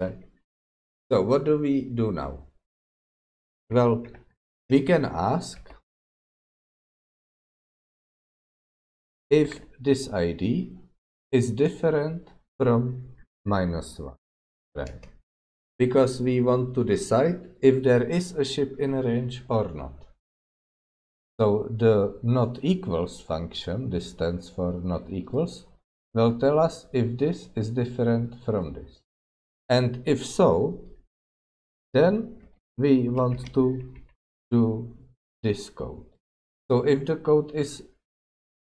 right. So what do we do now? Well we can ask if this id is different from minus 1 right? Because we want to decide if there is a ship in a range or not. So the not equals function this stands for not equals will tell us if this is different from this and if so then we want to do this code. So if the code is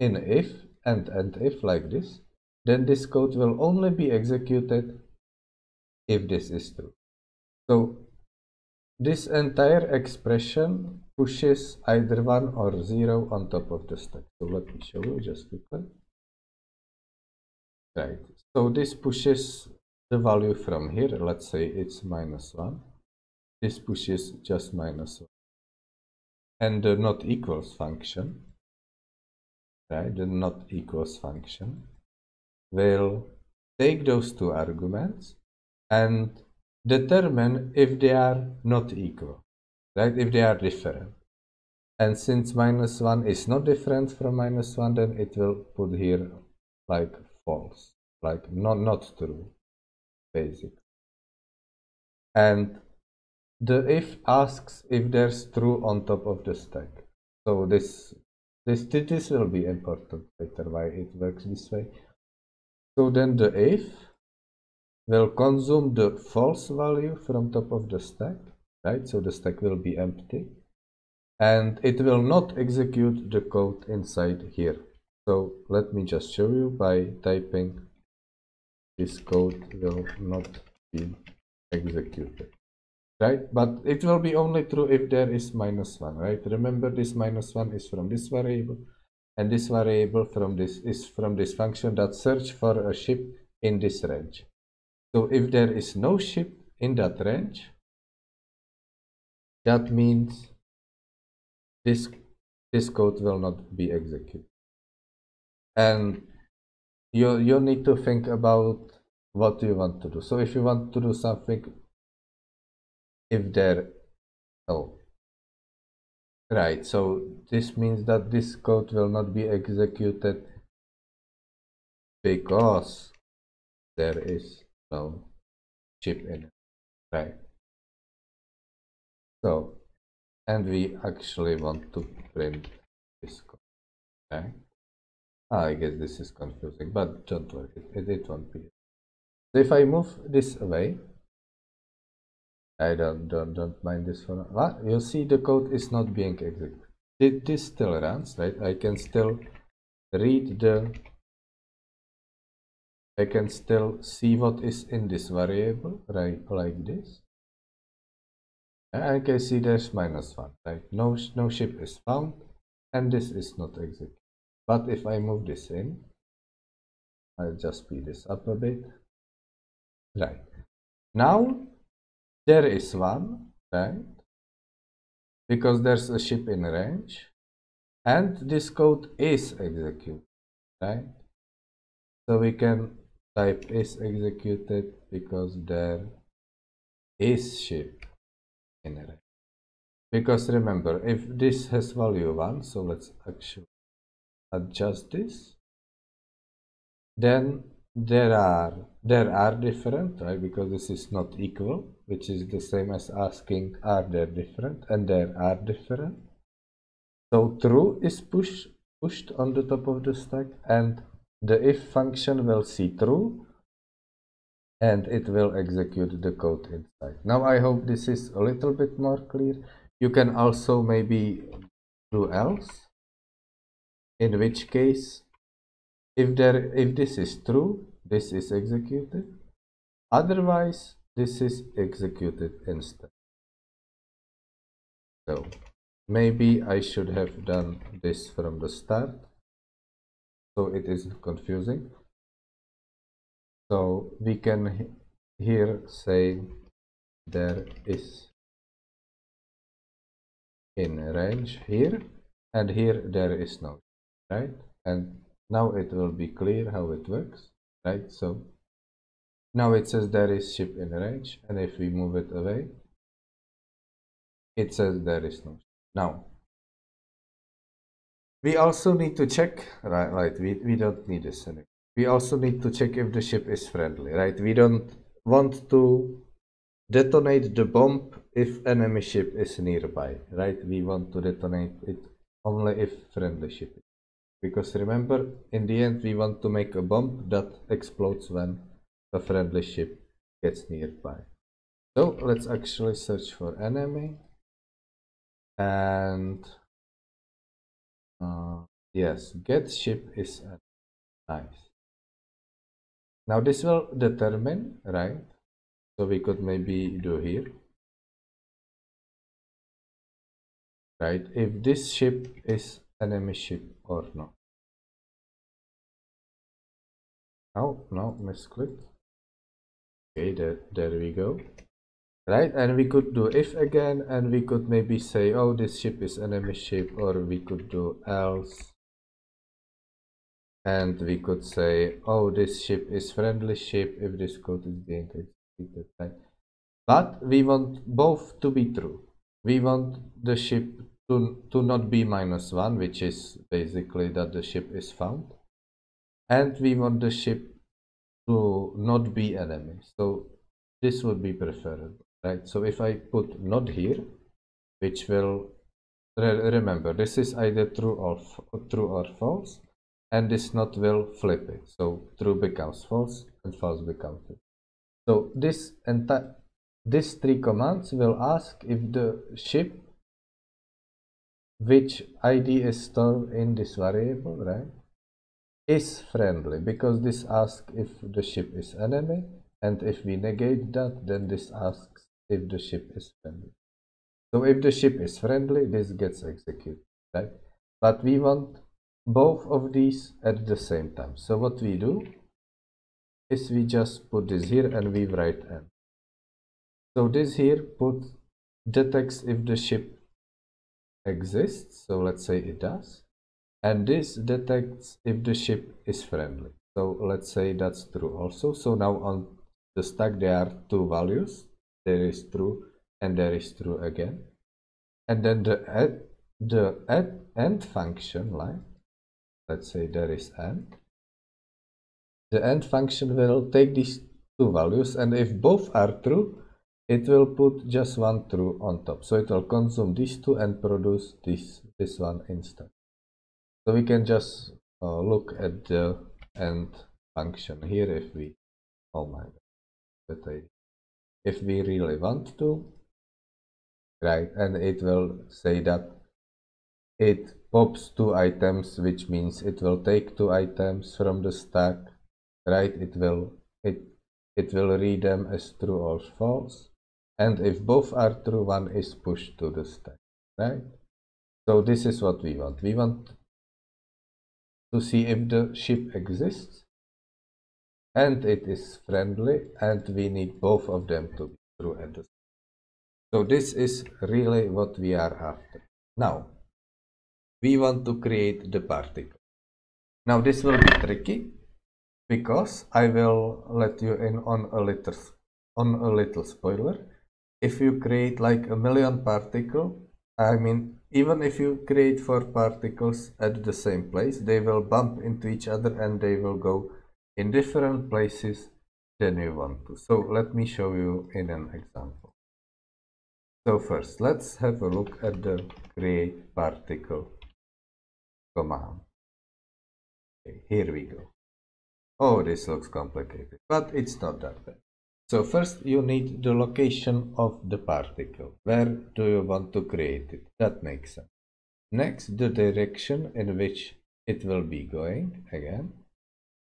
in if and and if like this then this code will only be executed if this is true. So this entire expression pushes either 1 or 0 on top of the stack. So let me show you just quickly. Right. So this pushes the value from here let's say it's minus 1 this pushes just minus 1 and the not equals function. Right the not equals function. Will take those two arguments and determine if they are not equal right? If they are different. And since minus 1 is not different from minus 1 then it will put here like false like not not true basic. And the if asks if there's true on top of the stack. So this this this will be important later why it works this way. So then the if will consume the false value from top of the stack right? So the stack will be empty. And it will not execute the code inside here. So let me just show you by typing this code will not be executed. Right? But it will be only true if there is minus one right? Remember this minus one is from this variable and this variable from this is from this function that search for a ship in this range. So if there is no ship in that range that means this this code will not be executed. And you you need to think about what do you want to do? So if you want to do something if there oh right. So this means that this code will not be executed because there is no chip in it. Right. So and we actually want to print this code. Okay ah, i guess this is confusing but don't worry. It, it won't be so if i move this away I don't don't don't mind this for what ah, you see the code is not being executed. This still runs, right? I can still read the I can still see what is in this variable, right? Like this. And I can see there's minus one, right? No no ship is found, and this is not executed. But if I move this in, I'll just speed this up a bit. Right. Now there is one right? Because there's a ship in range and this code is executed right? So we can type is executed because there is ship in range. Because remember if this has value 1 so let's actually adjust this. Then there are there are different right? Because this is not equal which is the same as asking are there different? And there are different. So true is push, pushed on the top of the stack and the if function will see true and it will execute the code inside. Now i hope this is a little bit more clear. You can also maybe do else in which case if there if this is true this is executed. Otherwise this is executed instead. So maybe i should have done this from the start. So it isn't confusing. So we can here say there is in range here and here there is no right? And now it will be clear how it works right? So now it says there is ship in range and if we move it away it says there is no now we also need to check right right we, we don't need this anymore. We also need to check if the ship is friendly right? We don't want to detonate the bomb if enemy ship is nearby right? We want to detonate it only if friendly ship because remember in the end we want to make a bomb that explodes when a friendly ship gets nearby. So let's actually search for enemy. And uh, yes get ship is nice. Now this will determine right? So we could maybe do here. Right if this ship is enemy ship or not. Oh no misclick. Okay there, there we go. Right and we could do if again and we could maybe say oh this ship is enemy ship or we could do else. And we could say oh this ship is friendly ship if this code is being executed right? But we want both to be true. We want the ship to, to not be minus one which is basically that the ship is found. And we want the ship to not be enemy. So this would be preferable right? So if i put not here which will re remember this is either true or true or false and this not will flip it. So true becomes false and false becomes true. So this entire these three commands will ask if the ship which id is stored in this variable right is friendly because this asks if the ship is enemy and if we negate that then this asks if the ship is friendly. So if the ship is friendly, this gets executed, right? But we want both of these at the same time. So what we do is we just put this here and we write n. So this here put detects if the ship exists. So let's say it does. And this detects if the ship is friendly. So let's say that's true also. So now on the stack there are two values there is true and there is true again and then the add the add end function like let's say there is end the end function will take these two values and if both are true it will put just one true on top. So it will consume these two and produce this this one instead. So we can just uh, look at the end function here if we oh my god if we really want to right and it will say that it pops two items which means it will take two items from the stack right it will it it will read them as true or false and if both are true one is pushed to the stack right? So this is what we want. We want to see if the ship exists and it is friendly and we need both of them to be true at the same so this is really what we are after. Now we want to create the particle. Now this will be tricky because i will let you in on a little on a little spoiler if you create like a million particle i mean even if you create four particles at the same place they will bump into each other and they will go in different places than you want to. So let me show you in an example. So first, let's have a look at the create particle command. Okay, here we go. Oh, this looks complicated, but it's not that bad. So first you need the location of the particle. Where do you want to create it? That makes sense. Next, the direction in which it will be going, again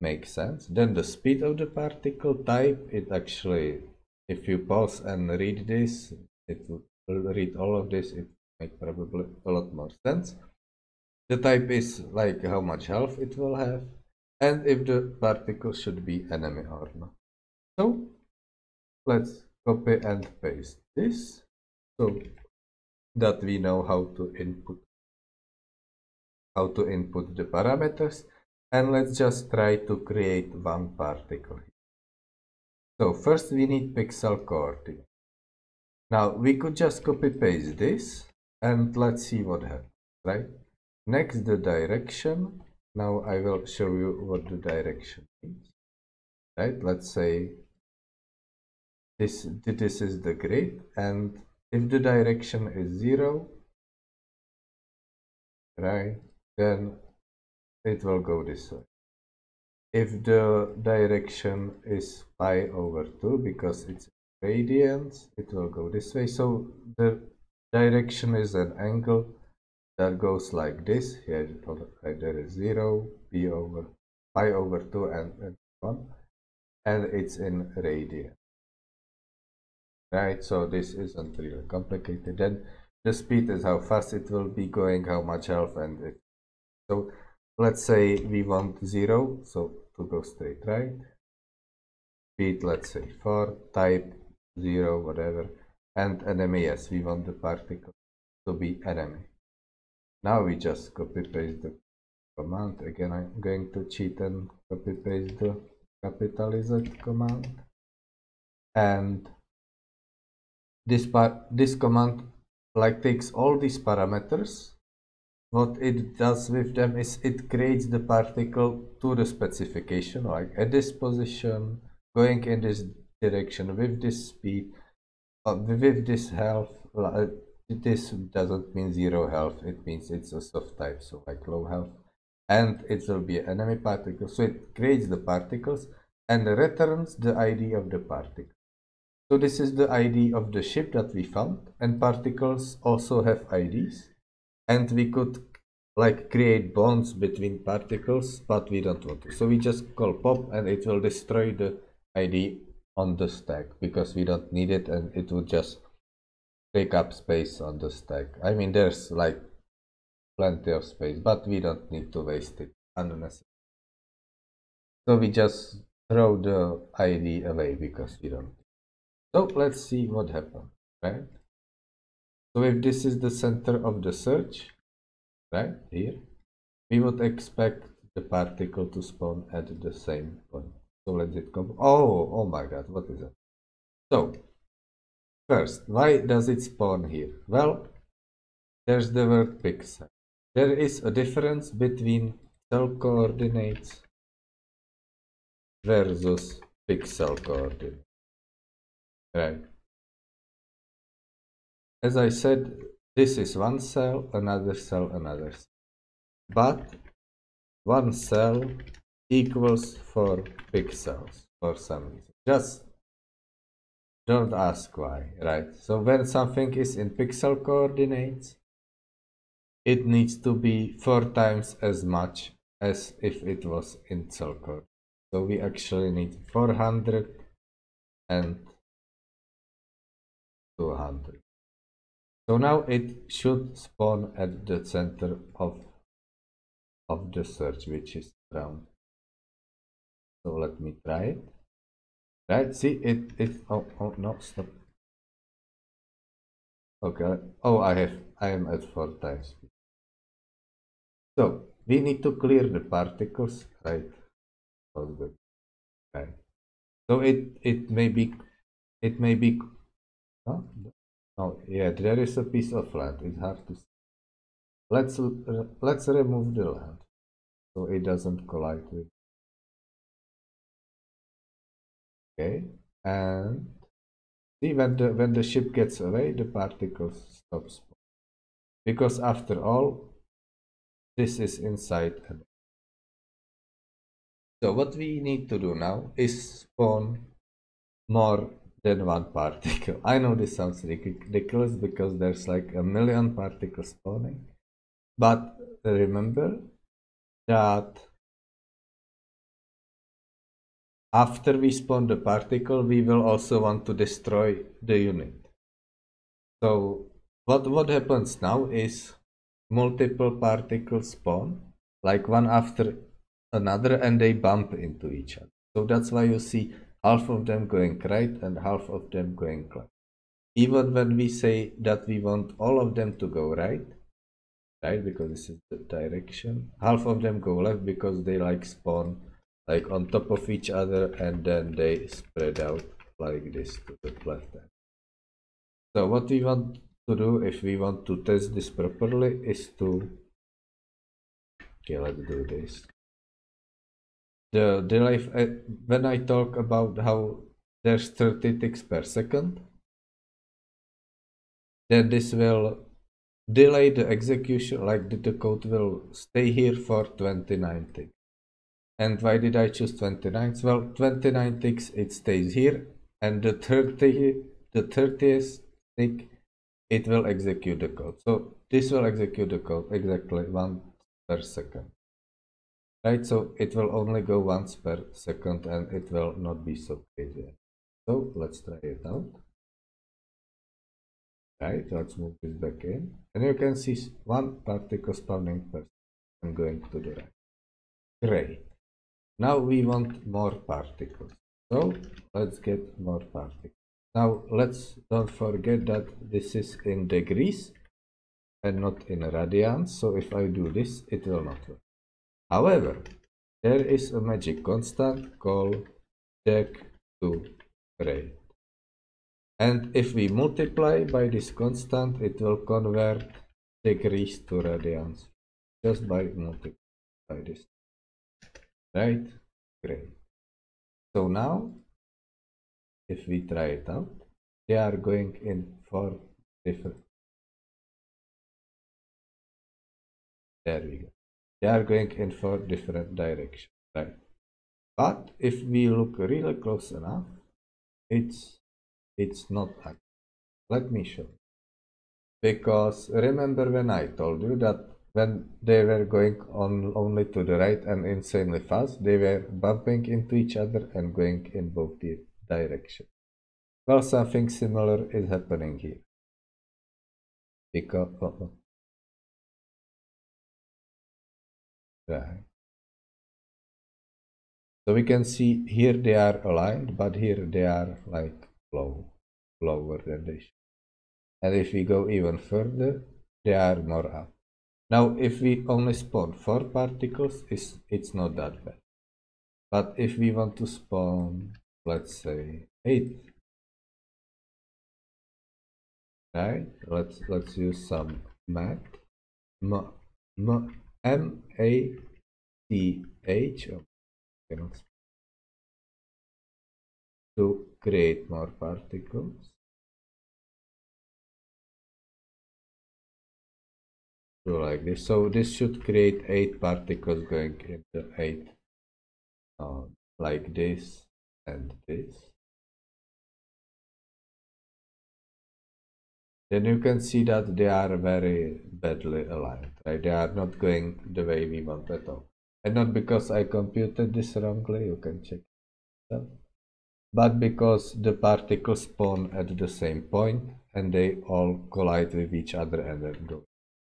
makes sense. Then the speed of the particle type, it actually, if you pause and read this, it will read all of this, it make probably a lot more sense. The type is like how much health it will have, and if the particle should be enemy or not. So let's copy and paste this so that we know how to input how to input the parameters and let's just try to create one particle So first we need pixel coordinate. Now we could just copy paste this and let's see what happens, right? Next the direction. Now I will show you what the direction is right? Let's say this, this is the grid and if the direction is zero, right, then it will go this way. If the direction is pi over 2 because it's radians, it will go this way. So the direction is an angle that goes like this. Here uh, there is 0, p over pi over 2 and, and 1 and it's in radian right? So this isn't really complicated. Then the speed is how fast it will be going how much health and it. So let's say we want zero so to go straight right? Speed let's say 4 type 0 whatever. And enemy yes we want the particle to be enemy now we just copy paste the command. Again i'm going to cheat and copy paste the capitalized command. And this this command like takes all these parameters. What it does with them is it creates the particle to the specification like at this position going in this direction with this speed uh, with this health uh, this doesn't mean zero health it means it's a soft type so like low health. And it will be an enemy particle so it creates the particles and returns the id of the particle so this is the ID of the ship that we found and particles also have IDs and we could like create bonds between particles but we don't want to. So we just call pop and it will destroy the ID on the stack because we don't need it and it would just take up space on the stack. I mean there's like plenty of space but we don't need to waste it unnecessarily. So we just throw the ID away because we don't so let's see what happens, right? So if this is the center of the search, right here, we would expect the particle to spawn at the same point. So let it come. Oh, oh my God, what is it? So first, why does it spawn here? Well, there's the word pixel. There is a difference between cell coordinates versus pixel coordinates. Right. As I said, this is one cell, another cell, another cell. But one cell equals four pixels for some reason. Just don't ask why, right? So when something is in pixel coordinates, it needs to be four times as much as if it was in cell. So we actually need 400 and 200 so now it should spawn at the center of of the search which is around so let me try it. Right see it it oh, oh no stop. Okay oh i have i am at four times. So we need to clear the particles right? Right. So it it may be it may be Huh? Oh, yeah, there is a piece of land. It's hard to see. Let's uh, let's remove the land so it doesn't collide with. Okay, and see when the when the ship gets away, the particles stop because after all, this is inside. So what we need to do now is spawn more than one particle. I know this sounds ridiculous because there's like a million particles spawning. But remember that after we spawn the particle, we will also want to destroy the unit. So what, what happens now is multiple particles spawn, like one after another, and they bump into each other. So that's why you see half of them going right and half of them going left. Even when we say that we want all of them to go right, right, because this is the direction, half of them go left because they like spawn like on top of each other and then they spread out like this to the left. So what we want to do if we want to test this properly is to okay let's do this the delay uh, when I talk about how there's 30 ticks per second then this will delay the execution like the code will stay here for 29 ticks. And why did I choose 29 well 29 ticks it stays here and the 30 the 30th tick it will execute the code. So this will execute the code exactly one per second right so it will only go once per second and it will not be so crazy. So let's try it out. Right let's move this back in. And you can see one particle spawning second going to the right. Great. Now we want more particles. So let's get more particles. Now let's don't forget that this is in degrees and not in radians. So if i do this it will not work However, there is a magic constant called deg to rad. And if we multiply by this constant, it will convert degrees to radians just by multiplying by this. Right? Great. So now, if we try it out, they are going in four different. There we go they are going in four different directions right? But if we look really close enough it's it's not let me show you. because remember when i told you that when they were going on only to the right and insanely fast they were bumping into each other and going in both directions well something similar is happening here. Because Right. So we can see here they are aligned, but here they are like low, lower than this. And if we go even further, they are more up. Now, if we only spawn four particles, it's, it's not that bad. But if we want to spawn, let's say eight, right? Let's let's use some math. M, m, M A T H to create more particles. So like this. So this should create eight particles going into eight, uh, like this and this. Then you can see that they are very badly aligned right? They are not going the way we want at all. And not because i computed this wrongly you can check that but because the particles spawn at the same point and they all collide with each other and then go